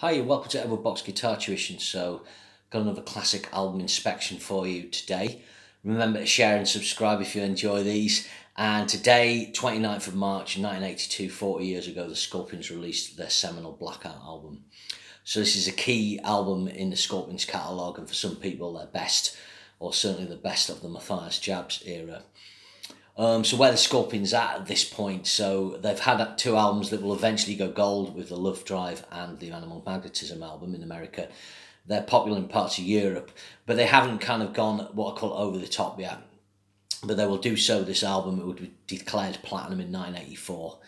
Hi, welcome to Edward Box Guitar Tuition. So, got another classic album inspection for you today. Remember to share and subscribe if you enjoy these. And today, 29th of March 1982, 40 years ago, the Scorpions released their seminal Blackout album. So this is a key album in the Scorpions catalogue and for some people their best, or certainly the best of the Matthias Jabs era. Um, so where the Scorpions at at this point? So they've had two albums that will eventually go gold with the Love Drive and the Animal Magnetism album in America. They're popular in parts of Europe, but they haven't kind of gone what I call over the top yet. But they will do so. This album it would be declared platinum in 1984.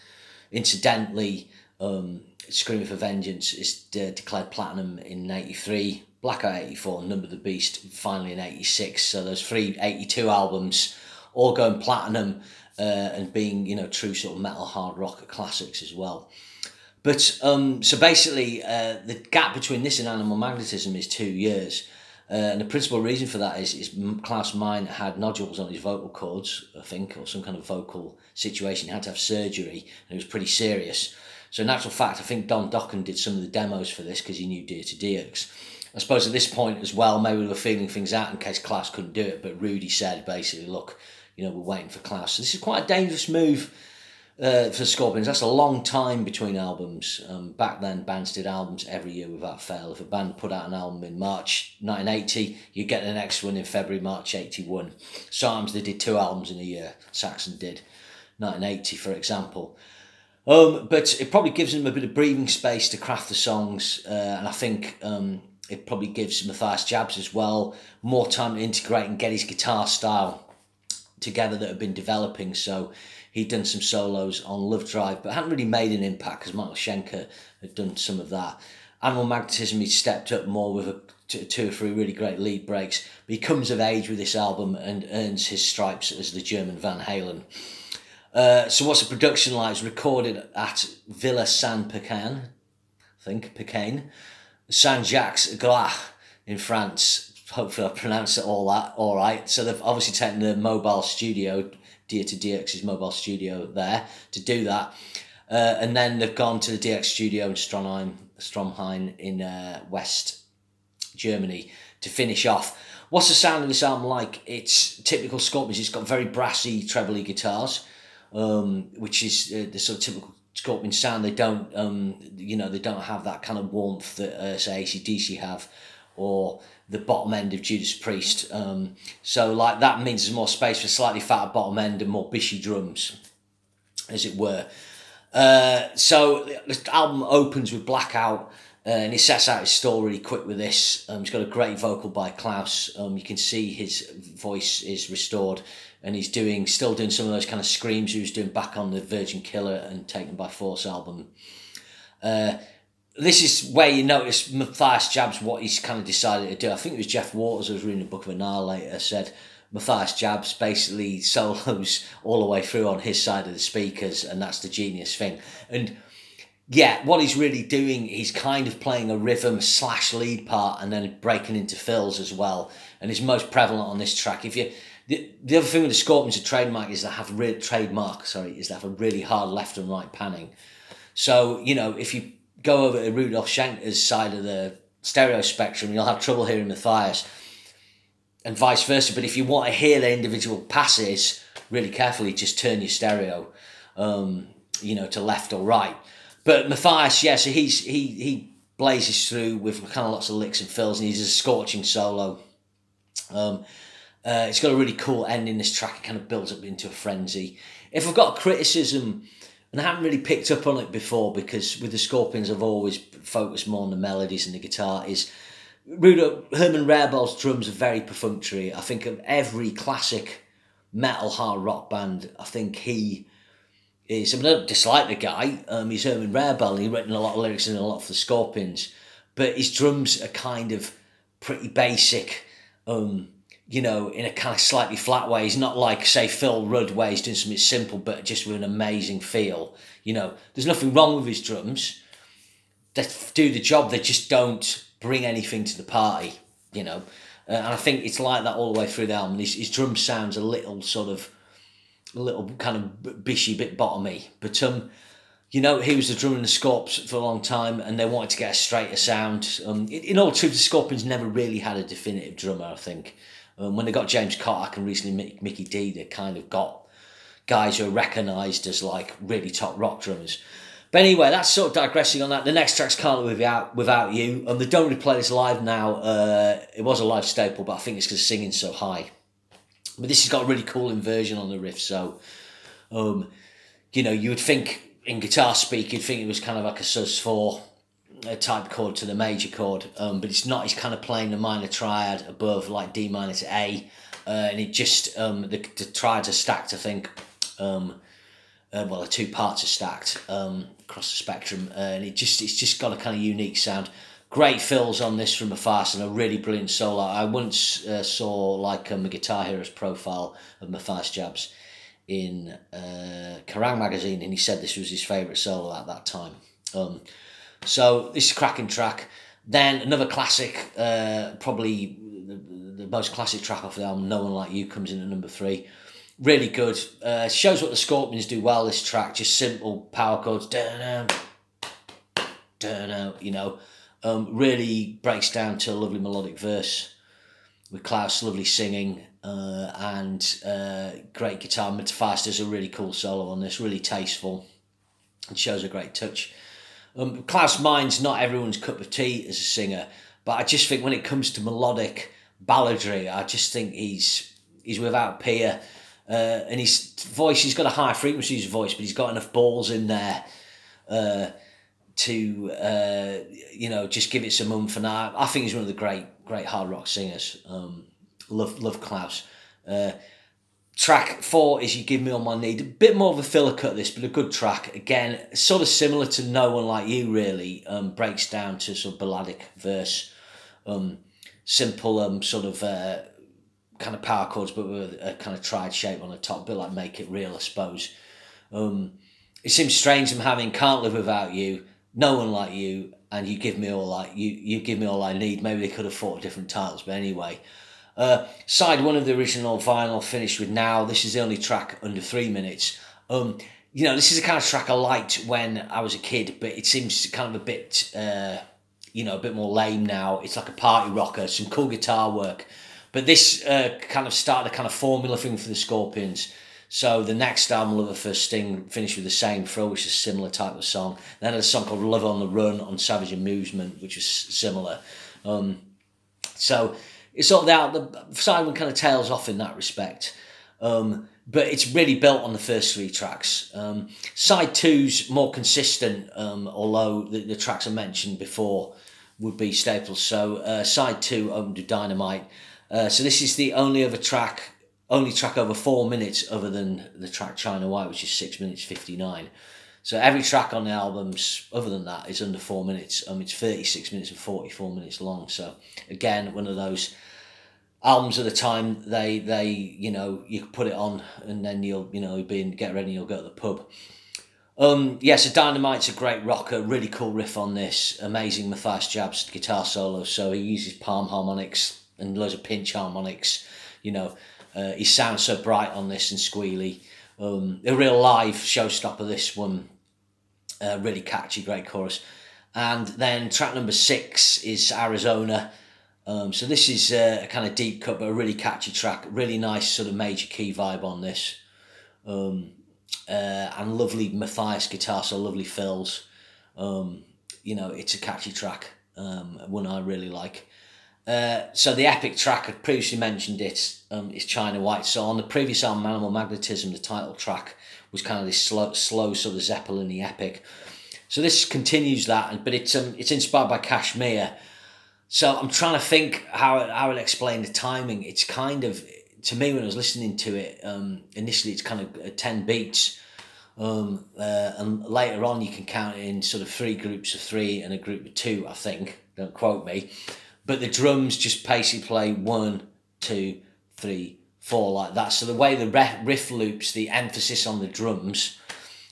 Incidentally, um, Screaming for Vengeance is de declared platinum in 83. Blackout 84, Number the Beast finally in 86. So those three 82 albums all going platinum uh, and being you know true sort of metal hard rock classics as well. But um, so basically, uh, the gap between this and Animal Magnetism is two years. Uh, and the principal reason for that is, is Klaus Meine had nodules on his vocal cords, I think, or some kind of vocal situation. He had to have surgery, and it was pretty serious. So, in actual fact, I think Don Dokken did some of the demos for this because he knew Dieter Dierks. I suppose at this point as well, maybe we were feeling things out in case Klaus couldn't do it, but Rudy said basically, look, you know, we're waiting for Klaus. So this is quite a dangerous move uh, for Scorpions. That's a long time between albums. Um, back then, bands did albums every year without fail. If a band put out an album in March 1980, you'd get the next one in February, March 81. Sometimes they did two albums in a year. Saxon did 1980, for example. Um, but it probably gives them a bit of breathing space to craft the songs, uh, and I think um, it probably gives Matthias Jabs as well more time to integrate and get his guitar style together that have been developing. So he'd done some solos on Love Drive, but hadn't really made an impact because Michael Schenker had done some of that. Animal Magnetism, he stepped up more with a, two or three really great lead breaks. But he comes of age with this album and earns his stripes as the German Van Halen. Uh, so what's the production like? It's recorded at Villa San Pecan, I think, Pecan, Saint Jacques Glach in France hopefully I pronounced it all that all right. So they've obviously taken the mobile studio, Dieter Dierks's mobile studio there to do that. Uh, and then they've gone to the Dierks studio in Stromheim, Stromheim in uh, West Germany to finish off. What's the sound of this album like? It's typical Scorpions. It's got very brassy, trebly guitars, um, which is uh, the sort of typical Scorpion sound. They don't, um, you know, they don't have that kind of warmth that uh, say ACDC have, or the bottom end of Judas Priest. Um, so like that means there's more space for slightly fatter bottom end and more bishy drums, as it were. Uh, so the album opens with Blackout. Uh, and he sets out his story really quick with this. Um, he's got a great vocal by Klaus. Um, you can see his voice is restored, and he's doing still doing some of those kind of screams he was doing back on the Virgin Killer and Taken by Force album. Uh, this is where you notice Matthias Jabs what he's kind of decided to do. I think it was Jeff Waters who was reading the Book of Annihilator said Matthias Jabs basically solos all the way through on his side of the speakers, and that's the genius thing. And yeah, what he's really doing, he's kind of playing a rhythm slash lead part and then breaking into fills as well. And it's most prevalent on this track. If you the, the other thing with the Scorpions, a trademark is they have real trademark. Sorry, is they have a really hard left and right panning. So you know if you go over to Rudolf Schenker's side of the stereo spectrum, you'll have trouble hearing Matthias, and vice versa. But if you want to hear the individual passes really carefully, just turn your stereo, um, you know, to left or right. But Matthias, yeah, so he's he he blazes through with kind of lots of licks and fills, and he's a scorching solo. Um, uh, it's got a really cool ending. This track it kind of builds up into a frenzy. If I've got a criticism and I haven't really picked up on it before because with the Scorpions I've always focused more on the melodies and the guitar is Rudolf Herman Rarebell's drums are very perfunctory. I think of every classic metal hard rock band, I think he is. I, mean, I don't dislike the guy. Um, he's Herman Rarebell. He's written a lot of lyrics and a lot for the Scorpions, but his drums are kind of pretty basic. Um, you know, in a kind of slightly flat way. He's not like, say, Phil Rudd, where he's doing something simple, but just with an amazing feel. You know, there's nothing wrong with his drums. They do the job, they just don't bring anything to the party, you know. Uh, and I think it's like that all the way through the album. His, his drum sounds a little sort of, a little kind of bishy, bit bottomy. But um, you know, he was the drummer in the Scorps for a long time, and they wanted to get a straighter sound. Um, in, in all truth, the Scorpions never really had a definitive drummer. I think um, when they got James Kottak and recently Mikkey Dee, they kind of got guys who are recognised as like really top rock drummers. But anyway, that's sort of digressing on that. The next track's Can't Live Without, Without You. Um, they don't really play this live now. Uh, it was a live staple, but I think it's because singing's so high. But this has got a really cool inversion on the riff, so, um, you know, you would think in guitar speak, you'd think it was kind of like a sus4 uh, type chord to the major chord, um, but it's not. He's kind of playing the minor triad above, like D to A, uh, and it just, um, the, the triads are stacked, I think. Um, uh, well, the two parts are stacked um, across the spectrum, uh, and it just it's just got a kind of unique sound. Great fills on this from Matthias and a really brilliant solo. I once uh, saw like um, a Guitar Heroes profile of Matthias Jabs in uh, Kerrang magazine, and he said this was his favourite solo at that time. Um, so this is cracking track. Then another classic, uh, probably the, the most classic track off the album, No One Like You, comes in at number three really good. Uh, shows what the Scorpions do well. This track, just simple power chords, turn out, Turn out, you know, um, really breaks down to a lovely melodic verse with Klaus lovely singing uh, and uh, great guitar. Matthias does a really cool solo on this, really tasteful, and shows a great touch. Um, Klaus Meine's not everyone's cup of tea as a singer, but I just think when it comes to melodic balladry, I just think he's he's without peer. Uh, and his voice, he's got a high frequency his voice, but he's got enough balls in there uh, to, uh, you know, just give it some oomph. And I, I think he's one of the great, great hard rock singers. Um, love, love Klaus. Uh, track four is You Give Me All My Need. A bit more of a filler cut this, but a good track. Again, sort of similar to No One Like You, really. Um, breaks down to sort of balladic verse. Um, simple um, sort of uh, kind of power chords, but with a kind of tried shape on the top, a bit like Make It Real, I suppose. Um, it seems strange them having Can't Live Without You, No One Like You, and You Give Me All Like You, you Give Me All I Need. Maybe they could have thought of different titles, but anyway. Uh, side one of the original vinyl finished with Now. This is the only track under three minutes. Um, you know, this is the kind of track I liked when I was a kid, but it seems kind of a bit, uh, you know, a bit more lame now. It's like a party rocker, some cool guitar work but this uh, kind of started a kind of formula thing for the Scorpions. So the next album, Love First Sting, finished with the Same Thrill, which is a similar type of song. Then there's a song called Love on the Run on Savage Amusement, which was similar. Um, so it's sort of out the side one kind of tails off in that respect. Um, but it's really built on the first three tracks. Um, side two's more consistent, um, although the, the, tracks I mentioned before would be staples. So uh, side two opened with Dynamite. Uh, so this is the only other track, only track over four minutes other than the track China White, which is six minutes 59. So every track on the albums, other than that, is under four minutes. Um, it's 36 minutes and 44 minutes long. So again, one of those albums at the time they they you know you put it on and then you'll you know be in, get ready you'll go to the pub um yeah so dynamite's a great rocker really cool riff on this amazing matthias jabs guitar solo so he uses palm harmonics and loads of pinch harmonics. You know, uh, he sounds so bright on this and squealy. Um, a real live showstopper, this one. Uh, really catchy, great chorus. And then track number six is Arizona. Um, so this is uh, a kind of deep cut, but a really catchy track. Really nice sort of major key vibe on this. Um, uh, and lovely Matthias guitar, so lovely fills. Um, you know, it's a catchy track, um, one I really like. Uh, so the epic track, I previously mentioned it, um, is China White. So on the previous album, Animal Magnetism, the title track was kind of this slow, slow sort of Zeppelin epic. So this continues that, but it's um, it's inspired by Kashmir. So I'm trying to think how how I'll explain the timing. It's kind of to me when I was listening to it um, initially, it's kind of uh, ten beats, um, uh, and later on you can count it in sort of three groups of three and a group of two. I think. Don't quote me but the drums just basically play one, two, three, four like that. So the way the riff loops, the emphasis on the drums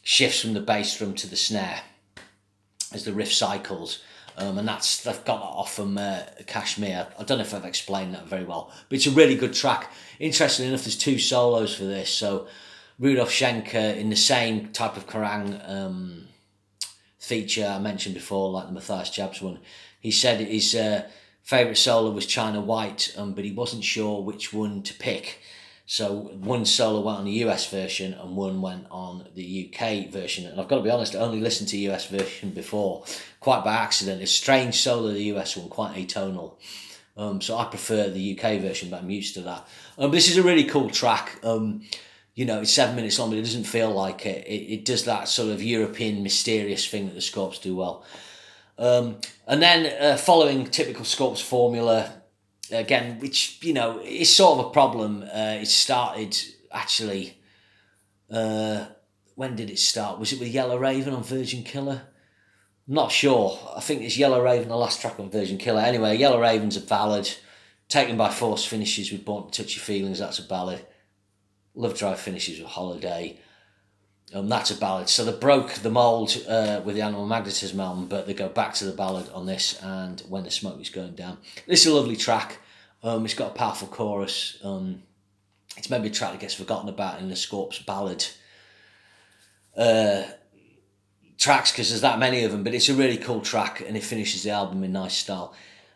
shifts from the bass drum to the snare as the riff cycles. Um, and that's they've got that off from uh, Kashmir. I don't know if I've explained that very well, but it's a really good track. Interestingly enough, there's two solos for this. So Rudolf Schenker in the same type of Kerrang um, feature I mentioned before, like the Matthias Jabs one. He said his uh, favourite solo was China White, um, but he wasn't sure which one to pick. So one solo went on the US version and one went on the UK version. And I've got to be honest, I only listened to US version before, quite by accident. It's strange solo, the US one, quite atonal. Um, so I prefer the UK version, but I'm used to that. Um, this is a really cool track. Um, you know, it's seven minutes long, but it doesn't feel like it. It, it does that sort of European mysterious thing that the Scorps do well. Um, and then uh, following typical Scorps formula, again, which, you know, is sort of a problem. Uh, it started actually, uh, when did it start? Was it with Yellow Raven on Virgin Killer? Not sure. I think it's Yellow Raven, the last track on Virgin Killer. Anyway, Yellow Raven's a ballad. Taken by Force finishes with Born to Touch Your Feelings, that's a ballad. Love Drive finishes with Holiday. Um, that's a ballad. So they broke the mould uh, with the Animal Magnetism album, but they go back to the ballad on this and When the Smoke is Going Down. This is a lovely track. Um, it's got a powerful chorus. Um, it's maybe a track that gets forgotten about in the Scorps ballad uh, tracks because there's that many of them, but it's a really cool track and it finishes the album in nice style.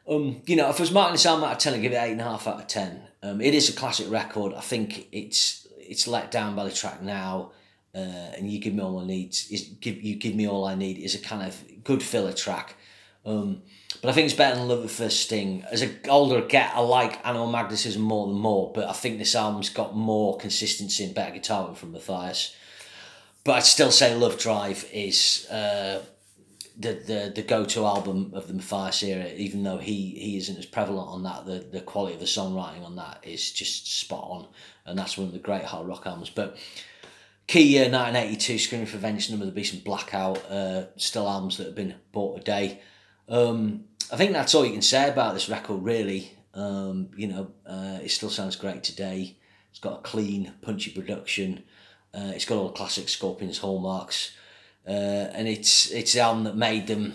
Um, you know, if I was marking this album out of 10, I'd give it 8.5 out of 10. Um, it is a classic record. I think it's it's let down by the track now uh, and you give me all I need is give you give me all I need is a kind of good filler track. Um, but I think it's better than Love at First Sting. As a older get, I like Animal Magnetism more than more, but I think this album's got more consistency and better guitar work from Matthias. But I'd still say Love Drive is uh, the the the go to album of the Matthias era. Even though he he isn't as prevalent on that, the the quality of the songwriting on that is just spot on, and that's one of the great hard rock albums. But Key Year 1982, Screaming for Vengeance, Number of the Beast and Blackout, uh, still albums that have been bought a day. Um, I think that's all you can say about this record, really. Um, you know, uh, it still sounds great today. It's got a clean, punchy production. Uh, it's got all the classic Scorpions hallmarks. Uh, and it's, it's the album that made them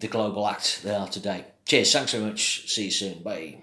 the global act they are today. Cheers, thanks very much. See you soon. Bye.